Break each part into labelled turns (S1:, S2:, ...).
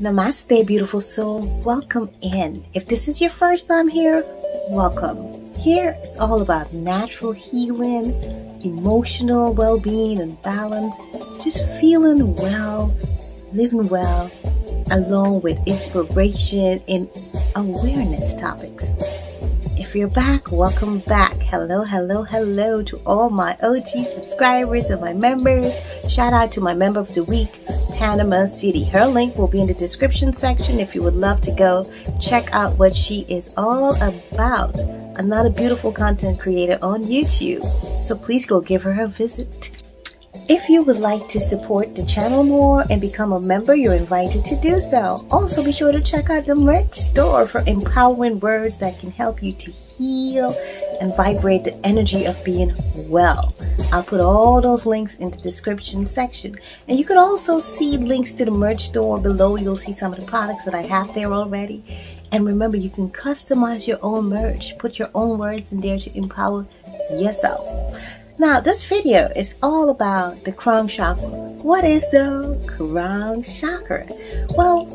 S1: Namaste, beautiful soul. Welcome in. If this is your first time here, welcome. Here it's all about natural healing, emotional well being and balance, just feeling well, living well, along with inspiration and awareness topics. If you're back, welcome back. Hello, hello, hello to all my OG subscribers and my members. Shout out to my member of the week, Panama City. Her link will be in the description section if you would love to go check out what she is all about. Another beautiful content creator on YouTube. So please go give her a visit. If you would like to support the channel more and become a member, you're invited to do so. Also, be sure to check out the merch store for empowering words that can help you to heal and vibrate the energy of being well. I'll put all those links in the description section. And you can also see links to the merch store below. You'll see some of the products that I have there already. And remember, you can customize your own merch, put your own words in there to empower yourself. Now, this video is all about the crown chakra. What is the crown chakra? Well,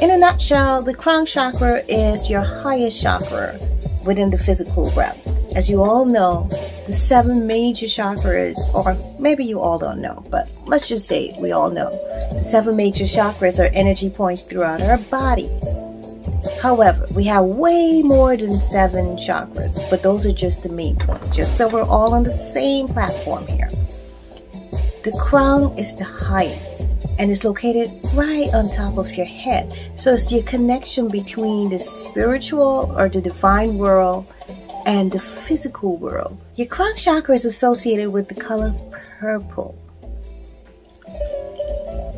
S1: in a nutshell, the crown chakra is your highest chakra within the physical realm. As you all know, the seven major chakras, or maybe you all don't know, but let's just say we all know. The seven major chakras are energy points throughout our body. However, we have way more than seven chakras, but those are just the main points, just so we're all on the same platform here. The crown is the highest and it's located right on top of your head. So it's your connection between the spiritual or the divine world and the physical world. Your crown chakra is associated with the color purple.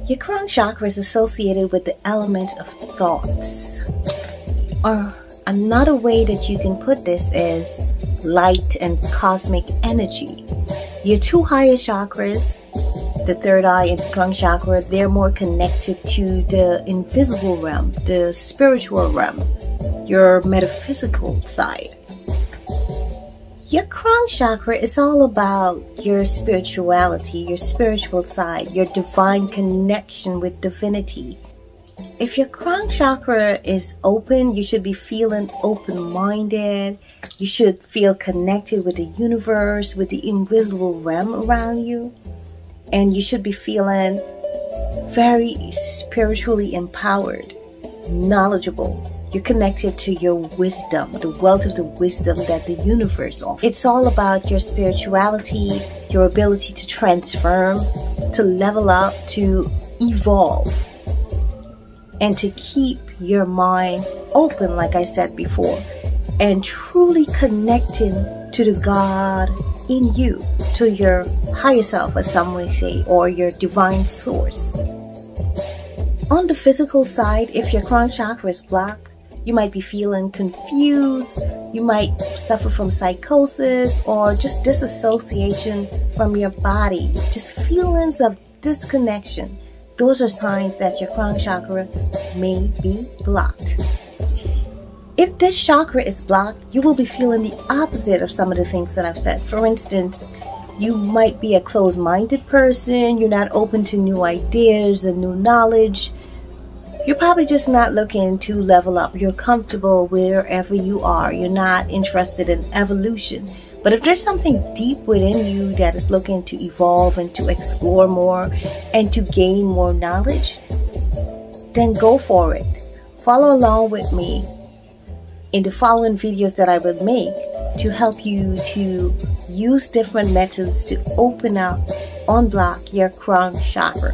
S1: Your crown chakra is associated with the element of thoughts. Or another way that you can put this is light and cosmic energy. Your two highest chakras, the third eye and the crown chakra, they're more connected to the invisible realm, the spiritual realm, your metaphysical side. Your crown chakra is all about your spirituality, your spiritual side, your divine connection with divinity, if your crown chakra is open, you should be feeling open minded. You should feel connected with the universe, with the invisible realm around you. And you should be feeling very spiritually empowered, knowledgeable. You're connected to your wisdom, the wealth of the wisdom that the universe offers. It's all about your spirituality, your ability to transform, to level up, to evolve and to keep your mind open, like I said before, and truly connecting to the God in you, to your higher self, as some may say, or your divine source. On the physical side, if your crown chakra is blocked, you might be feeling confused, you might suffer from psychosis or just disassociation from your body, just feelings of disconnection those are signs that your crown chakra may be blocked. If this chakra is blocked, you will be feeling the opposite of some of the things that I've said. For instance, you might be a closed minded person, you're not open to new ideas and new knowledge. You're probably just not looking to level up. You're comfortable wherever you are. You're not interested in evolution. But if there's something deep within you that is looking to evolve and to explore more and to gain more knowledge, then go for it. Follow along with me in the following videos that I will make to help you to use different methods to open up, unblock your crown chakra.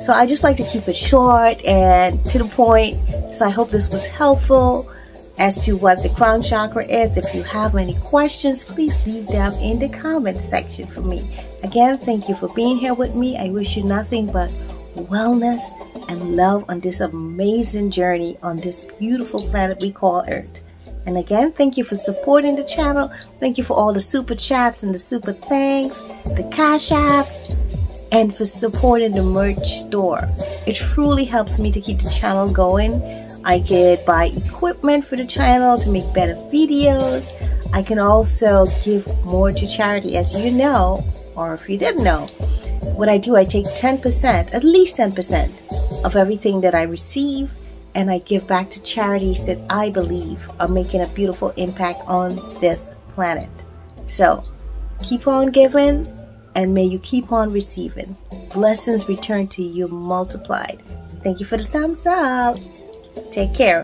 S1: So I just like to keep it short and to the point. So I hope this was helpful as to what the crown chakra is. If you have any questions, please leave them in the comment section for me. Again, thank you for being here with me. I wish you nothing but wellness and love on this amazing journey on this beautiful planet we call Earth. And again, thank you for supporting the channel. Thank you for all the super chats and the super thanks, the cash apps, and for supporting the merch store. It truly helps me to keep the channel going I could buy equipment for the channel to make better videos. I can also give more to charity, as you know, or if you didn't know. What I do, I take 10%, at least 10% of everything that I receive, and I give back to charities that I believe are making a beautiful impact on this planet. So keep on giving and may you keep on receiving. Blessings returned to you multiplied. Thank you for the thumbs up. Take care.